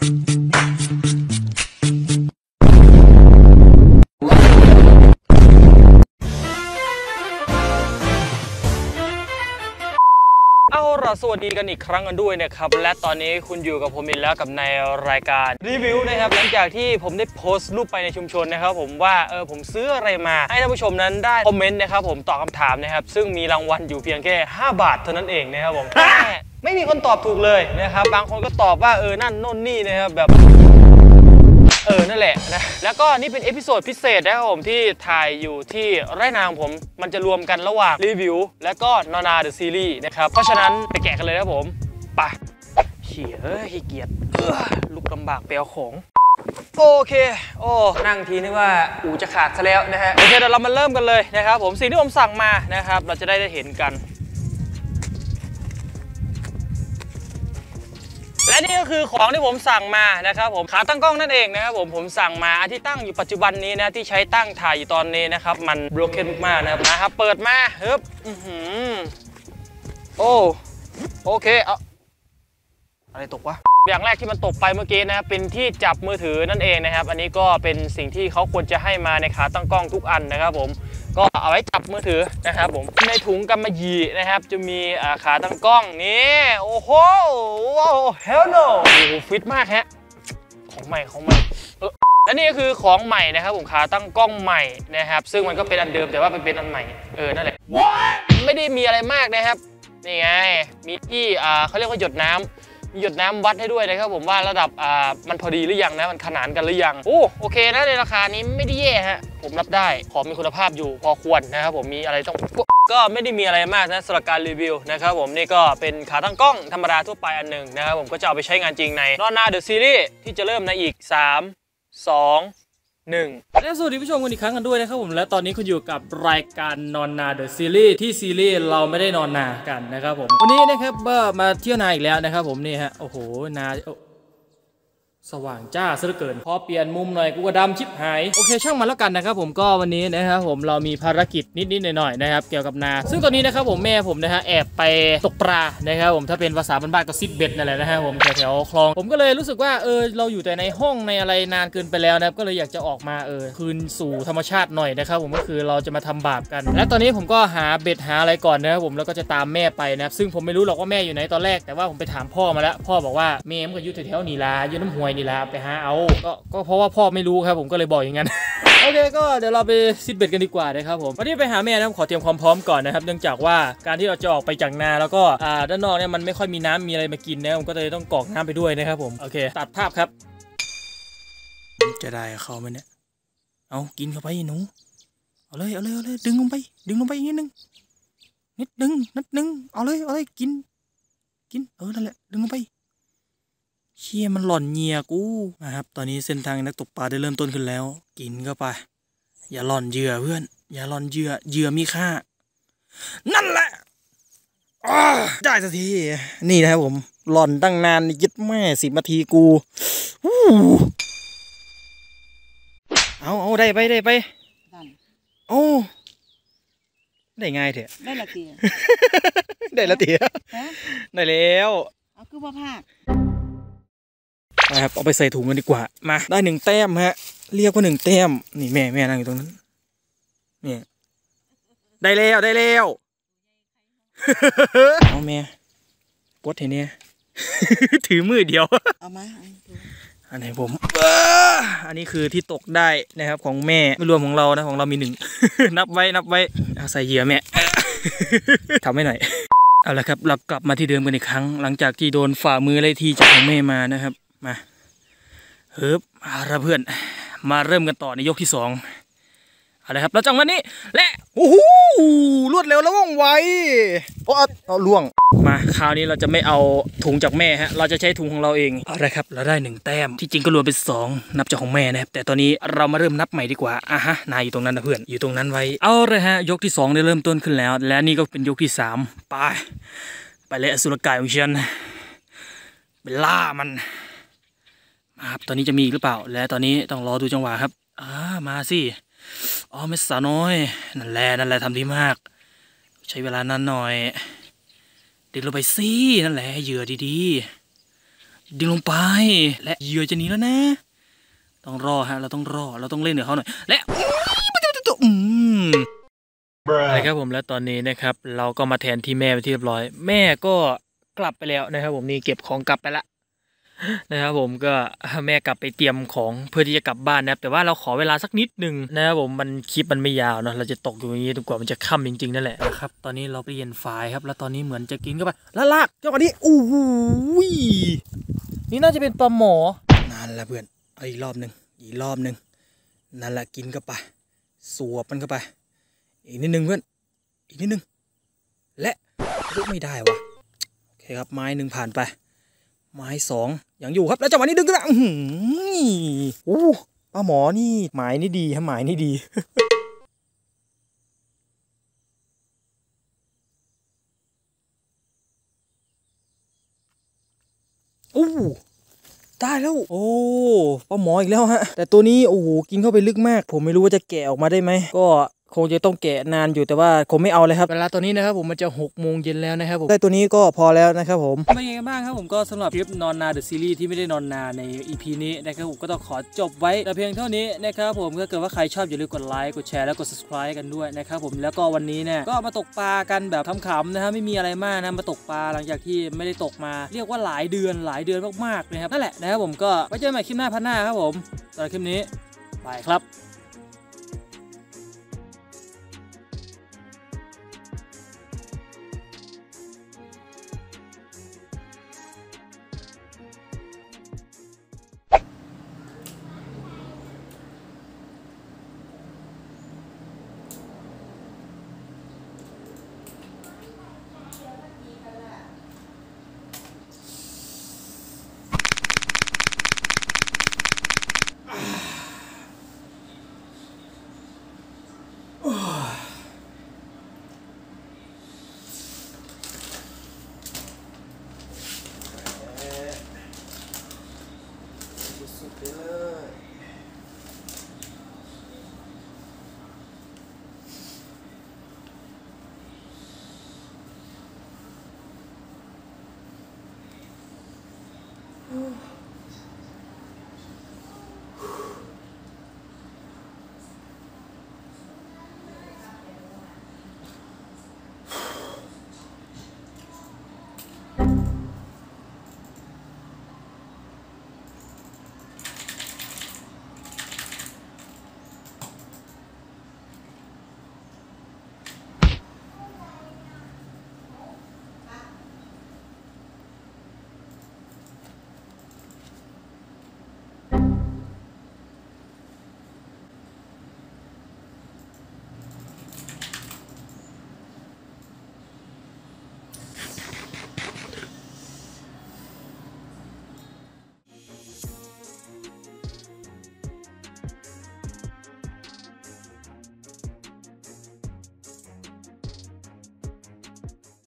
เอาล่ะสวัสดีกันอีกครั้งกันด้วยนะครับ และตอนนี้คุณอยู่กับผมอีกแล้วกับในรายการรีวิวนะครับหลังจากที่ผมได้โพสต์รูปไปในชุมชนนะครับ ผมว่าเออผมซื้ออะไรมา ให้ท่านผู้ชมนั้นได้คอมเมนต์นะครับผมตอบคำถามนะครับ ซึ่งมีรางวัลอยู่เพียงแค่ 5 บาทเท่านั้นเองนะครับผมแต่ ไม่มีคนตอบถูกเลยนะครับ บางคนก็ตอบว่าเออนั่นโน่นนี่นะครับแบบเออ นั่นแหละนะ แล้วก็นี่เป็น episode พิเศษนะครับผมที่ถ่ายอยู่ที่ไร่นาของผม มันจะรวมกันระหว่างรีวิว และก็นอนนา the series นะครับ เพราะฉะนั้นไปแกะกันเลยนะครับผมไปเขี่ยเอ้ยขี้เกียจลุกลำบากไปเอาของโอเค โอ้ นั่งทีนึกว่าอูจะขาดซะแล้วนะฮะ โอเคเดี๋ยวเรามาเริ่มกันเลยนะครับผม สิ่งที่ผมสั่งมานะครับ เราจะได้ได้เห็นกัน และนี่ก็คือของที่ผมสั่งมานะครับผมขาตั้งกล้องนั่นเองนะครับผมผมสั่งมาอันที่ตั้งอยู่ปัจจุบันนี้นะที่ใช้ตั้งถ่ายอยู่ตอนนี้นะครับมัน broken มากนะครับนะครับเปิดมาฮึบโอ้โอเคเอาอะไรตกวะอย่างแรกที่มันตกไปเมื่อกี้นะครับเป็นที่จับมือถือนั่นเองนะครับ อันนี้ก็เป็นสิ่งที่เขาควรจะให้มาในขาตั้งกล้องทุกอันนะครับผม ก็เอาไว้จับมือถือนะครับผมในถุงกำมะหยี่นะครับ จะมีอ่าขาตั้งกล้องนี่โอ้โหว้าว hell no โอ้โหฟิตมากฮะของใหม่ของใหม่เออและนี่ก็คือของใหม่นะครับผมขาตั้งกล้องใหม่นะครับ ซึ่งมันก็เป็นอันเดิมแต่ว่ามันเป็นอันใหม่เออนั่นแหละไม่ได้มีอะไรมากนะครับนี่ไงมีที่อ่าเขาเรียกว่าหยดน้ำมี หยดน้ำวัดให้ด้วยนะครับผมว่าระดับอ่ามันพอดีหรือยังนะมันขนานกันหรือยังโอ้โอเคนะในราคานี้ไม่ได้แย่ฮะผมรับได้ของมีคุณภาพอยู่พอควรนะครับผมมีอะไรต้องก็ไม่ได้มีอะไรมากนะสำหรับการรีวิวนะครับผมนี่ก็เป็นขาตั้งกล้องธรรมดาทั่วไปอันหนึ่งนะครับผมก็จะเอาไปใช้งานจริงในนอนนาเดอะซีรีส์ที่จะเริ่มในอีก 3 2 1และสวัสดีผู้ชมกันอีกครั้งกันด้วยนะครับผมและตอนนี้คุณอยู่กับรายการนอนนาเดอะซีรีส์ที่ซีรีส์เราไม่ได้นอนนากันนะครับผมวันนี้นะครับเบอร์มาเที่ยวนาอีกแล้วนะครับผมนี่ฮะโอ้โหนา สว่างจ้าซะเหลือเกิน พอเปลี่ยนมุมหน่อยกูก็ดำชิบหาย โอเคช่างมันแล้วกันนะครับผมก็วันนี้นะครับผมเรามีภารกิจนิดๆหน่อยๆนะครับเกี่ยวกับนา ซึ่งตอนนี้นะครับผมแม่ผมนะฮะแอบไปตกปลานะครับผมถ้าเป็นภาษาบ้านๆก็ซิดเบ็ดนั่นแหละนะฮะผมแถวๆคลอง ผมก็เลยรู้สึกว่าเออเราอยู่แต่ในห้องในอะไรนานเกินไปแล้วนะครับก็เลยอยากจะออกมาเออคืนสู่ธรรมชาติหน่อยนะครับผมก็คือเราจะมาทำบาปกัน และตอนนี้ผมก็หาเบ็ดหาอะไรก่อนนะครับผมแล้วก็จะตามแม่ไปนะครับซึ่งผมไม่รู้หรอกว่าแม่อยู่ไหนตอนแรกแต่ว่าผมไปถามพ่อมาแล้วพ่อบอกว่าแม่มันก็อยู่แถวๆนี่ลาอยู่น้ำหวยนี่ลาไปหาเอาก็ก็เพราะว่าพ่อไม่รู้ครับผมก็เลยบอกอย่างนั้นโอเคก็เดี๋ยวเราไปซิดเบ็ดกันดีกว่านะครับผมวันนี้ไปหาแม่นะครับขอเตรียมความพร้อมก่อนนะครับ เนื่องจากว่าการที่เราจะออกไปจากนาแล้วก็อ่าด้านนอกเนี่ยมันไม่ค่อยมีน้ำมีอะไรมากินนะผมก็เลยต้องกรอกน้ำไปด้วยนะครับผมโอเค ตัดภาพครับ จะได้เขาไหมเนี่ยเอากินเข้าไปหนูเอาเลยเอาเลยเอาเลยดึงลงไป ดึงลงไปอีกนิดนึงนิดนึงนิดนึงเอาเลยเอาเลยกิน กินเออนั่นแหละดึงลงไป เชี่ยมันหล่อนเหงียกูนะครับ ตอนนี้เส้นทางนักตกปลาได้เริ่มต้นขึ้นแล้ว กินเข้าไป อย่าหล่อนเหยื่อเพื่อน อย่าหล่อนเหยื่อเหยื่อมีค่า นั่นแหละอ้าได้สักที นี่นะครับผม หล่อนตั้งนานยึดแม่สิบนาทีกูวู้เอาเอาได้ไปได้ไปนั่นโอ้ได้ง่ายเถอะได้ละเตียได้และเถียฮะได้แล้ว เอาคือว่าภาค นะครับเอาไปใส่ถุงกันดีกว่ามาได้หนึ่งแต้มฮะ เรียกว่าหนึ่งแต้มนี่แม่แม่นั่งอยู่ตรงนั้นเนี่ยได้แล้วได้แล้วเอาแม่ปวดเห็นเนี่ยถือมือเดียวเอามาอันไหนผมอันนี้คือที่ตกได้นะครับของแม่ไม่รวมของเรานะของเรามีหนึ่งนับไว้นับไว้เอาใส่เหยื่อแม่ทำให้หน่อยเอาละครับเรากลับมาที่เดิมกันอีกครั้ง หลังจากที่โดนฝ่ามือไล่ที่จากของแม่มานะครับ มาเฮ้บเอาละเพื่อน มาเริ่มกันต่อในยกที่สองเอาละครับเราจังวันนี้ และโอ้โหรวดเร็วแล้วว่องไวโอ้เอาเอาล่วง มาคราวนี้เราจะไม่เอาถุงจากแม่ฮะเราจะใช้ถุงของเราเองเอาละครับ เราได้หนึ่งแต้มที่จริงก็รวมเป็นสองนับจากของแม่นะครับแต่ตอนนี้เรามาเริ่มนับใหม่ดีกว่าอะฮะนายอยู่ตรงนั้นนะเพื่อนอยู่ตรงนั้นไว้เอาเลยฮะ ยกที่สองได้เริ่มต้นขึ้นแล้ว และนี่ก็เป็นยกที่สามไปไปเลยอสุรกายของฉันไปล่ามัน ครับตอนนี้จะมีอีกหรือเปล่า และตอนนี้ต้องรอดูจังหวะครับอ่ามาสิอ๋อเม็ดสาน้อยนั่นแหละนั่นแหละทำดีมาก ใช้เวลานานหน่อยด็กลงไปสินั่นแหละเหยื่อดีๆ ดึงลงไป และเหยื่อจะหนีแล้วนะ ต้องรอฮะ เราต้องรอเราต้องเล่นกับเขาหน่อย และอืมอะไรครับผมแล้วตอนนี้นะครับ เราก็มาแทนที่แม่ไปที่เรียบร้อย แม่ก็กลับไปแล้วนะครับ ผมนี่เก็บของกลับไปละ นะครับผมก็แม่กลับไปเตรียมของเพื่อที่จะกลับบ้านนะครับแต่ว่าเราขอเวลาสักนิดหนึ่งนะครับผมมันคลิปมันไม่ยาวเนาะเราจะตกอยู่อย่างนี้จนกว่ามันจะค่ำจริงๆนั่นแหละนะครับตอนนี้เราเปลี่ยนไฟล์ครับ แล้วตอนนี้เหมือนจะกินเข้าไปแล้วลากเจ้าอันนี้โอ้โหนี่น่าจะเป็นปลาหมอนั่นแหละเพื่อนเอาอีกรอบหนึ่งอีกรอบหนึ่งนั่นแหละกินเข้าไปสวบมันเข้าไป อีกนิดนึงเพื่อนอีกนิดนึงและไม่ได้วะโอเคครับไม้หนึ่งผ่านไป ไม้สองยังอยู่ครับแล้วจังหวะนี้ดึงขึ้นมาอื้อหือโอ้ป้าหมอนี่หมายนี่ดีฮะหมายนี่ดีโอ้ได้แล้ว โอ้ป้าหมออีกแล้วฮะ แต่ตัวนี้ โอ้โห กินเข้าไปลึกมาก ผมไม่รู้ว่าจะแกะออกมาได้ไหม ก็ คงจะต้องแกะนานอยู่แต่ว่าผมไม่เอาเลยครับเวลาตัวนี้นะครับผมมันจะ6โมงเย็นแล้วนะครับผมได้ตัวนี้ก็พอแล้วนะครับผมเป็นยังไงบ้างครับผมก็สำหรับคลิปนอนนาเดอะซีรีส์ที่ไม่ได้นอนนาใน EP นี้นะครับผมก็ต้องขอจบไว้แต่เพียงเท่านี้นะครับผมถ้าเกิดว่าใครชอบอย่าลืมกดไลค์กดแชร์แล้วกด subscribe กันด้วยนะครับผมแล้วก็วันนี้เนี่ยก็มาตกปลากันแบบขำๆนะฮะไม่มีอะไรมากนะมาตกปลาหลังจากที่ไม่ได้ตกมา เรียกว่าหลายเดือนหลายเดือนมากๆนะครับนั่นแหละนะครับผมก็ไว้เจอกันใหม่คลิปหน้าพันหน้าครับผมสำหรับคลิปนี้บายครับ